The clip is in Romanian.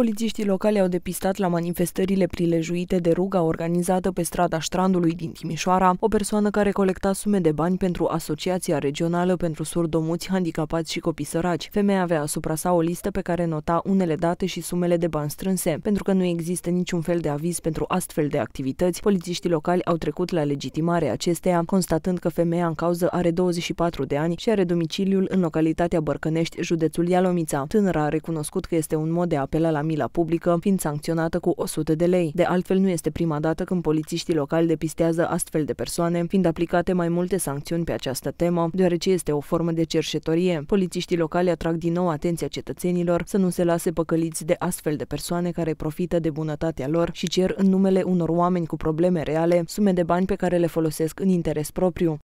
Polițiștii locali au depistat la manifestările prilejuite de ruga organizată pe strada Strandului din Timișoara o persoană care colecta sume de bani pentru Asociația Regională pentru Surdomuți, Handicapați și Copii Săraci. Femeia avea asupra sa o listă pe care nota unele date și sumele de bani strânse. Pentru că nu există niciun fel de aviz pentru astfel de activități, polițiștii locali au trecut la legitimarea acesteia, constatând că femeia în cauză are 24 de ani și are domiciliul în localitatea Bărcănești, județul Ialomița. Tânăra a recunoscut că este un mod de apel la mila publică, fiind sancționată cu 100 de lei. De altfel, nu este prima dată când polițiștii locali depistează astfel de persoane, fiind aplicate mai multe sancțiuni pe această temă, deoarece este o formă de cerșetorie. Polițiștii locali atrag din nou atenția cetățenilor să nu se lase păcăliți de astfel de persoane care profită de bunătatea lor și cer în numele unor oameni cu probleme reale sume de bani pe care le folosesc în interes propriu.